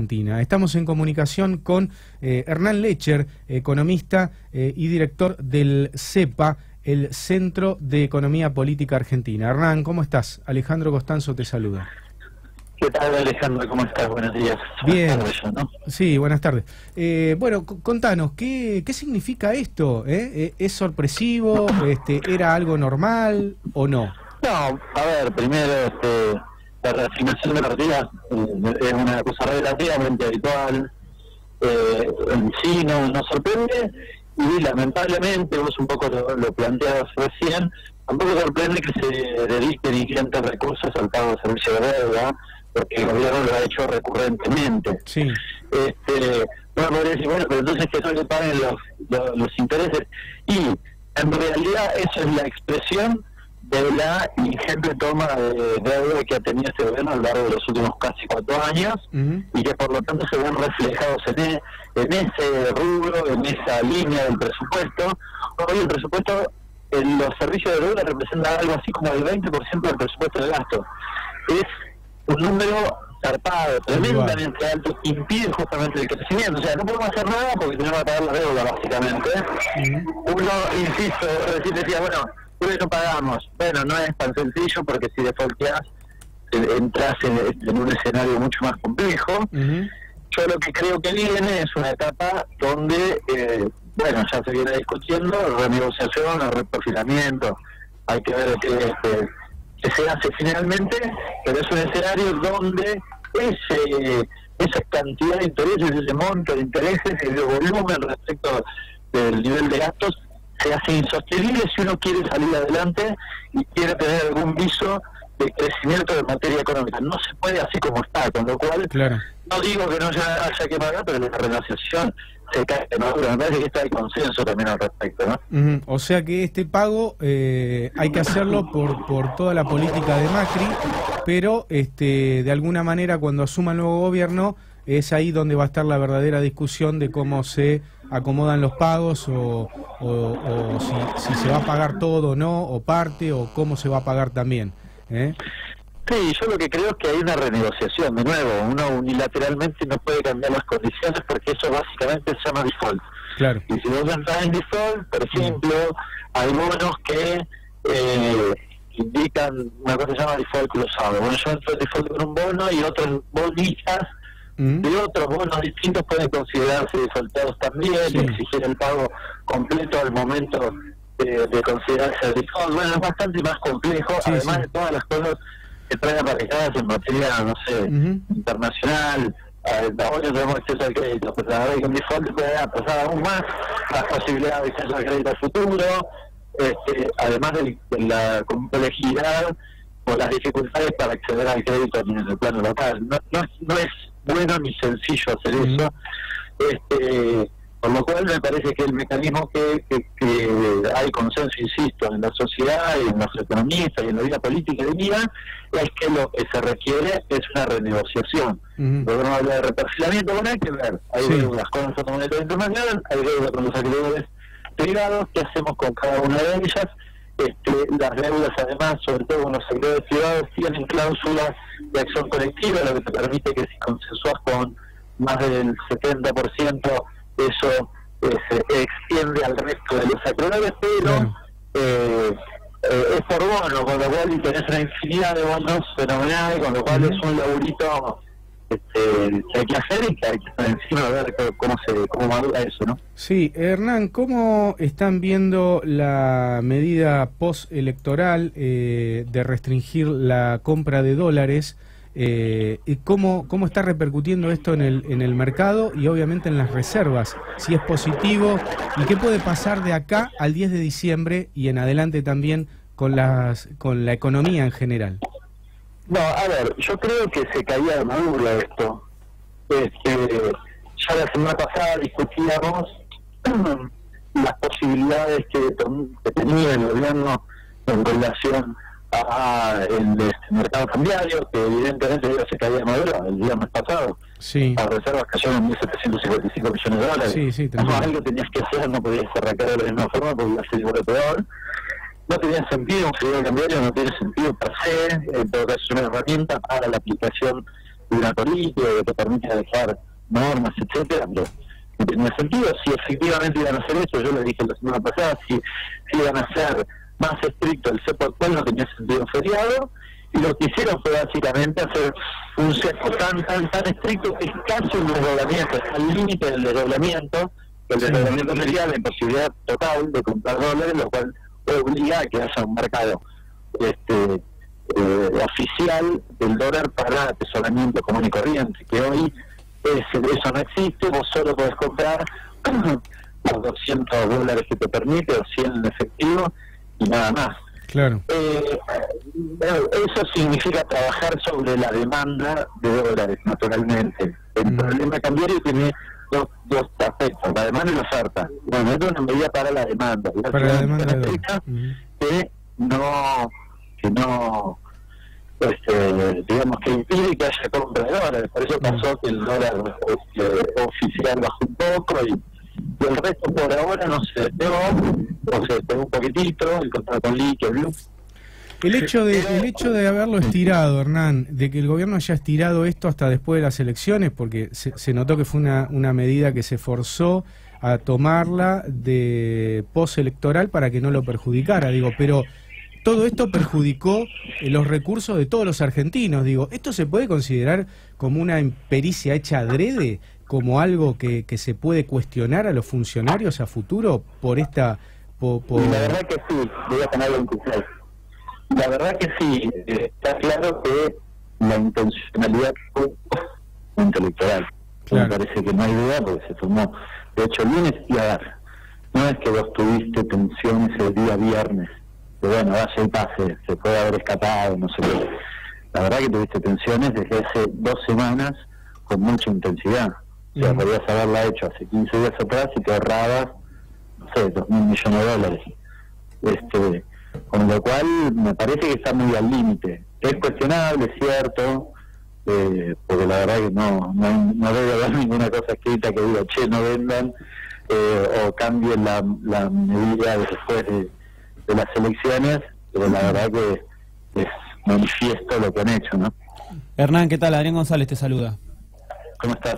Argentina. Estamos en comunicación con eh, Hernán Lecher, economista eh, y director del CEPA, el Centro de Economía Política Argentina. Hernán, ¿cómo estás? Alejandro Costanzo te saluda. ¿Qué tal, Alejandro? ¿Cómo estás? Buenos días. Bien. Sí, buenas tardes. Eh, bueno, contanos, ¿qué, ¿qué significa esto? ¿Es sorpresivo? Este, ¿Era algo normal o no? No, a ver, primero, este la reasignación de partidas eh, es una cosa relativamente habitual. Eh, en sí no nos sorprende y lamentablemente, vos un poco lo, lo planteabas recién, tampoco sorprende que se dediquen ingentes recursos al pago de servicio de deuda, porque el gobierno lo ha hecho recurrentemente. Sí. Este, bueno, podría decir, bueno, pero entonces que no le paguen los, los intereses. Y en realidad eso es la expresión de la ingente toma de deuda que ha tenido este gobierno a lo largo de los últimos casi cuatro años y que por lo tanto se ven reflejados en, e, en ese rubro, en esa línea del presupuesto. Hoy el presupuesto, en los servicios de deuda representa algo así como el 20% del presupuesto de gasto. Es un número zarpado, tremendamente alto, impide justamente el crecimiento. O sea, no podemos hacer nada porque tenemos que pagar la deuda, básicamente. Uno, insisto, recién decía, bueno, no pagamos. Bueno, no es tan sencillo porque si defaulteas entras en, un escenario mucho más complejo. Yo lo que creo que viene es una etapa donde, eh, bueno, ya se viene discutiendo renegociación o reprofilamiento. Hay que ver qué, este, qué se hace finalmente, pero es un escenario donde ese esa cantidad de intereses, ese monto de intereses, el volumen respecto del nivel de gastos se hace insostenible si uno quiere salir adelante y quiere tener algún viso de crecimiento de materia económica. No se puede así como está, con lo cual no digo que no haya, que pagar, pero la renegociación se cae de madura. Me parece que está el consenso también al respecto. ¿no? O sea que este pago eh, hay que hacerlo por, por toda la política de Macri, pero este, de alguna manera cuando asuma el nuevo gobierno es ahí donde va a estar la verdadera discusión de cómo se acomodan los pagos o, si, se va a pagar todo o no, o parte, o cómo se va a pagar también. ¿eh? Sí, yo lo que creo es que hay una renegociación, de nuevo, uno unilateralmente no puede cambiar las condiciones porque eso básicamente se llama default. Claro. Y si vos entras en default, por ejemplo, hay bonos que eh, indican una cosa que se llama default cruzado. Bueno, yo entro en default con un bono y otros bonistas de otros bonos distintos pueden considerarse defaultados también y exigir el pago completo al momento de, considerarse default. Bueno, es bastante más complejo, además de todas las cosas que traen aparejadas en materia, no sé, internacional. Ahora tenemos acceso al crédito, pero la verdad que un default puede pasar aún más las posibilidades de acceso al crédito futuro, este, además de, la complejidad o las dificultades para acceder al crédito en el plano local. No, no, no es bueno ni sencillo hacer eso. Este, por lo cual me parece que el mecanismo que, que, hay consenso, insisto, en la sociedad y en los economistas y en la vida política de vida, es que lo que se requiere es una renegociación. Uh -huh. habla de reperfilamiento, bueno, hay que ver. Hay deudas con el Fondo Monetario Internacional, hay deudas con los acreedores privados, ¿qué hacemos con cada una de ellas? Este, las deudas, además, sobre todo con los acreedores privados, tienen cláusulas de acción colectiva, lo que te permite que si consensuas con más del 70%, eso eh, se extiende al resto de los acreedores, pero eh, eh, es por bono, con lo cual tenés una infinidad de bonos fenomenales, con lo cual es un laburito este, que hay que hacer y que hay que estar encima de ver cómo, se, cómo madura eso, ¿no? Sí, Hernán, ¿cómo están viendo la medida postelectoral eh, de restringir la compra de dólares? Eh, y cómo, ¿Cómo está repercutiendo esto en el, en el mercado y obviamente en las reservas? Si es positivo y qué puede pasar de acá al 10 de diciembre y en adelante también con, las, con la economía en general. No, a ver, yo creo que se caía de maduro esto. Este, ya la semana pasada discutíamos las posibilidades que, tenía el gobierno en relación a el este, mercado cambiario, que evidentemente ya se caía de maduro el día más pasado. Sí. Las reservas cayeron en 1.755 millones de dólares. Sí, sí, no, algo tenías que hacer, no podías arrancar de la misma forma porque iba a ser peor no tenía sentido un seguro cambiario, no tiene sentido per se, en todo caso es una herramienta para la aplicación una política que te permite dejar normas, etcétera, pero no tenía sentido. Si efectivamente iban a hacer eso, yo le dije la semana pasada, si, si iban a ser más estricto el cepo actual no tenía sentido feriado, y lo que hicieron fue básicamente hacer un cepo tan, tan, tan estricto que es casi un desdoblamiento, es al límite del desdoblamiento, el desdoblamiento sería la imposibilidad total de comprar dólares, lo cual obliga a que haya un mercado este eh, oficial del dólar para atesoramiento común y corriente, que hoy eso no existe, vos solo podés comprar los 200 dólares que te permite o 100 en efectivo y nada más. Claro. Eh, eso significa trabajar sobre la demanda de dólares, naturalmente. El mm. problema cambiario tiene dos, dos aspectos, la demanda y la oferta. Bueno, es una medida para la demanda. Para la demanda de que no, que no este, digamos que impide que haya compra de dólares. Por eso pasó que el dólar este, oficial bajó un poco y, el resto por ahora no se despegó, o se despegó un poquitito, el contrato con líquido. El hecho, de, el hecho de haberlo estirado, Hernán, de que el gobierno haya estirado esto hasta después de las elecciones, porque se, notó que fue una, medida que se forzó a tomarla de postelectoral para que no lo perjudicara, digo, pero todo esto perjudicó eh, los recursos de todos los argentinos. Digo, ¿esto se puede considerar como una impericia hecha adrede? como algo que, que se puede cuestionar a los funcionarios a futuro por esta... Por, La verdad que sí, voy a tener 26. La verdad que sí, está claro que la intencionalidad fue intelectual. Me parece que no hay duda porque se tomó. De hecho, el lunes y a ver, no es que vos tuviste tensiones el día viernes bueno, vaya y pase, se puede haber escapado, no sé qué. La verdad que tuviste tensiones desde hace dos semanas con mucha intensidad. O sea, podrías haberla hecho hace 15 días atrás y te ahorrabas, no sé, dos mil millones de dólares. Este, con lo cual me parece que está muy al límite. Es cuestionable, es cierto, eh, porque la verdad que no, no, no debe haber ninguna cosa escrita que diga, che, no vendan, eh, o cambien la, la medida después de de las elecciones, pero la verdad que es manifiesto lo que han hecho, ¿no? Hernán, ¿qué tal? Adrián González te saluda. ¿Cómo estás?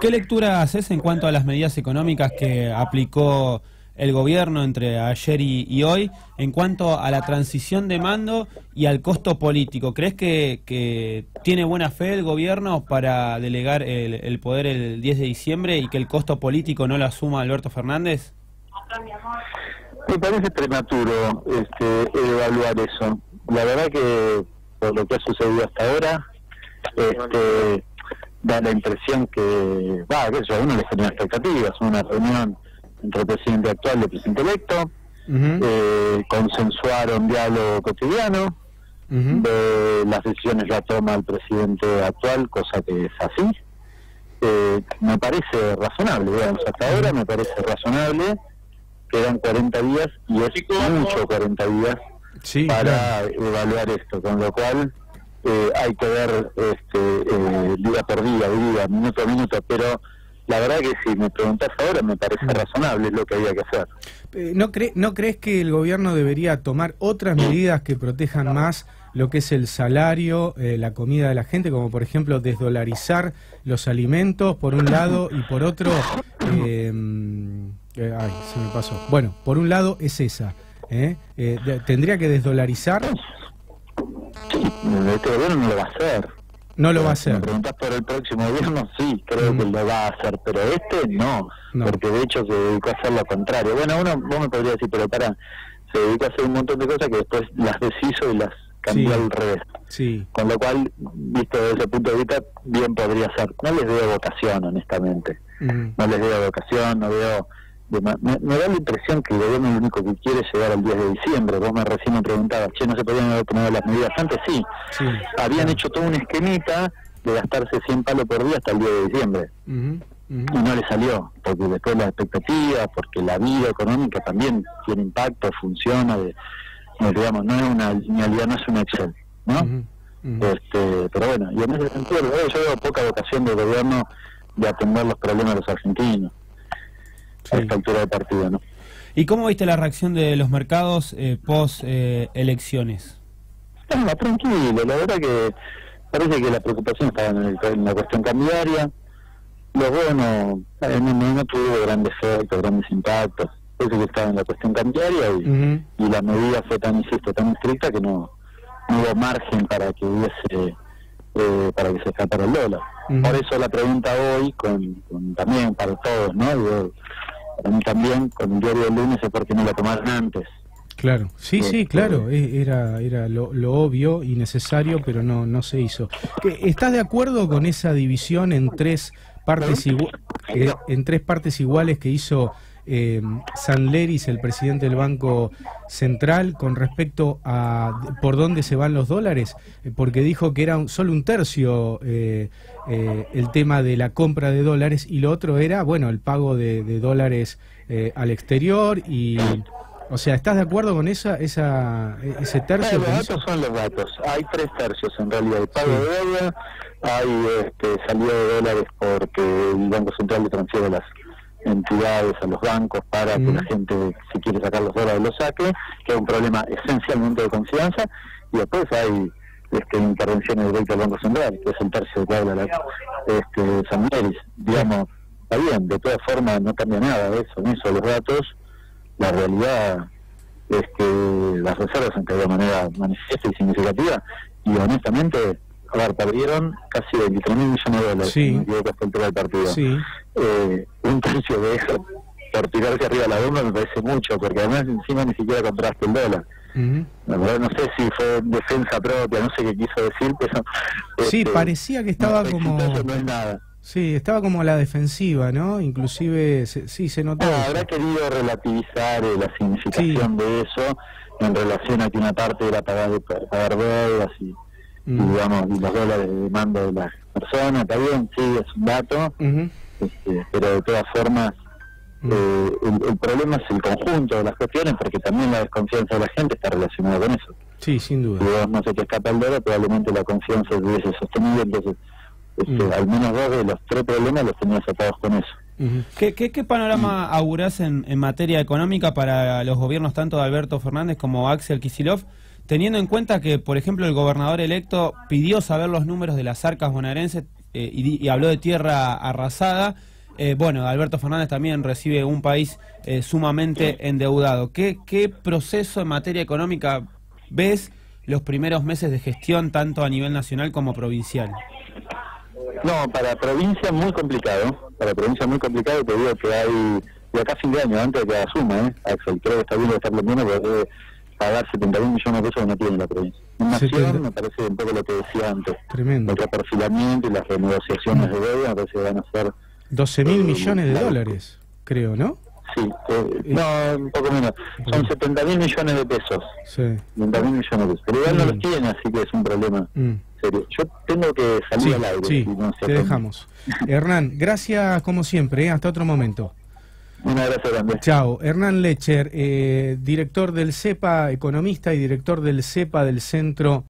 ¿Qué lectura haces en cuanto a las medidas económicas que aplicó el gobierno entre ayer y, hoy en cuanto a la transición de mando y al costo político? ¿Crees que, tiene buena fe el gobierno para delegar el, el, poder el 10 de diciembre y que el costo político no lo asuma Alberto Fernández? Me parece prematuro este, evaluar eso. La verdad que por lo que ha sucedido hasta ahora, este, da la impresión que, va, que eso, a uno le genera expectativas. Una reunión entre el presidente actual y el presidente electo, eh, consensuaron diálogo cotidiano, las decisiones la toma el presidente actual, cosa que es así. Eh, me parece razonable, digamos, hasta ahora me parece razonable quedan 40 días y es mucho 40 días para evaluar esto, con lo cual eh, hay que ver este, eh, día por día, día, minuto a minuto, pero la verdad que si me preguntas ahora me parece mm. razonable lo que había que hacer. Eh, ¿No, cre ¿No crees que el gobierno debería tomar otras medidas que protejan más lo que es el salario, la comida de la gente, como por ejemplo desdolarizar los alimentos por un lado y por otro... Eh, ay, se me pasó. Bueno, por un lado es esa. ¿eh? Eh, ¿Tendría que desdolarizar? Sí, este gobierno no lo va a hacer. No lo va a hacer. Me preguntas por el próximo gobierno, sí, creo que lo va a hacer, pero este no, porque de hecho se dedicó a hacer lo contrario. Bueno, uno, vos me podrías decir, pero para, se dedicó a hacer un montón de cosas que después las deshizo y las cambió al revés. Sí. Con lo cual, visto desde ese punto de vista, bien podría ser. No les veo vocación, honestamente. No les veo vocación, no veo me, da la impresión que el gobierno lo único que quiere es llegar al 10 de diciembre. Vos me recién me preguntabas, che, ¿no se podían haber tomado las medidas antes? Sí. Habían hecho todo un esquemita de gastarse 100 palos por día hasta el 10 de diciembre. Y no le salió, porque después las expectativas, porque la vida económica también tiene impacto, funciona, de, no, digamos, no es una linealidad, no es un Excel, ¿no? Este, pero bueno, y en ese sentido yo veo poca vocación del gobierno de atender los problemas de los argentinos a esta altura de partido. ¿no? ¿Y cómo viste la reacción de los mercados eh, post eh, elecciones? tranquilo, la verdad que parece que la preocupación estaba en, la cuestión cambiaria. Los bonos no, no, tuvo grandes efectos, grandes impactos. Parece que estaba en la cuestión cambiaria y, y la medida fue tan, insisto, tan estricta que no, no hubo margen para que hubiese eh, para que se escapara el dólar. Por eso la pregunta hoy, con, también para todos, ¿no? Para mí también, con el diario del lunes, es por qué no la tomaron antes. Claro, sí, sí, claro, e, era, era lo, obvio y necesario, pero no, no se hizo. ¿Estás de acuerdo con esa división en tres partes, eh, en tres partes iguales que hizo eh, Leris, el presidente del Banco Central, con respecto a por dónde se van los dólares, eh, porque dijo que era solo un tercio eh, eh, el tema de la compra de dólares y lo otro era, bueno, el pago de, dólares al exterior y... O sea, ¿estás de acuerdo con esa, esa ese tercio? los datos son los datos. Hay tres tercios en realidad. El pago de deuda, hay este, salida de dólares porque el Banco Central le transfiere las entidades, a los bancos para que la gente, si quiere sacar los dólares, los saque, que es un problema esencialmente de confianza, y después hay este, intervenciones directas del Banco Central, que es el tercio que habla la, este, San digamos, está bien, de todas formas no cambia nada de eso, eso, los datos, la realidad es que las reservas han caído de manera manifiesta y significativa, y honestamente a ver, perdieron casi 23 mil millones de dólares sí. me del partido. Sí. Eh, un tercio de eso por tirarse arriba la bomba me parece mucho, porque además encima ni siquiera compraste el dólar. La verdad no sé si fue defensa propia, no sé qué quiso decir, pero... Sí, este, parecía que estaba como... No es nada. Sí, estaba como a la defensiva, ¿no? Inclusive, sí, se notó. Ah, habrá querido relativizar eh, la significación de eso en relación a que una parte era pagar, pagar deudas y y, mm. digamos, y los dólares de demanda de las personas, está bien, sí, es un dato, este, pero de todas formas mm. eh, el, problema es el conjunto de las cuestiones, porque también la desconfianza de la gente está relacionada con eso. Sí, sin duda. Si no se te escapa el dólar, probablemente la confianza se hubiese sostenido, entonces este, mm. al menos dos de los tres problemas los tenías atados con eso. ¿Qué, qué, panorama augurás en, en materia económica para los gobiernos tanto de Alberto Fernández como Axel Kisilov? Teniendo en cuenta que, por ejemplo, el gobernador electo pidió saber los números de las arcas bonaerenses eh, y, habló de tierra arrasada, eh, bueno, Alberto Fernández también recibe un país eh, sumamente endeudado. ¿Qué, ¿Qué proceso en materia económica ves los primeros meses de gestión, tanto a nivel nacional como provincial? No, para provincia muy complicado. Para provincia muy complicado, te digo que hay, de acá fin de año, antes de que asuma, ¿eh? Axel, creo que está bien está planteando, porque pagar 71 millones de pesos que no tiene la provincia. En Nación me parece un poco lo que decía antes. Tremendo. El reperfilamiento y las renegociaciones de deuda me parece que van a ser... 12 mil eh, millones de dólares, creo, ¿no? Sí, eh, no, un poco menos. Son 70 mil millones de pesos. Sí. 70 mil millones de pesos. Pero igual no los mm. tiene, así que es un problema. Mm. Serio. Yo tengo que salir al aire. Sí, te dejamos. Hernán, gracias como siempre. ¿eh? Hasta otro momento. Gracias grande. Chao. Hernán Lecher, eh, director del CEPA, economista y director del CEPA del Centro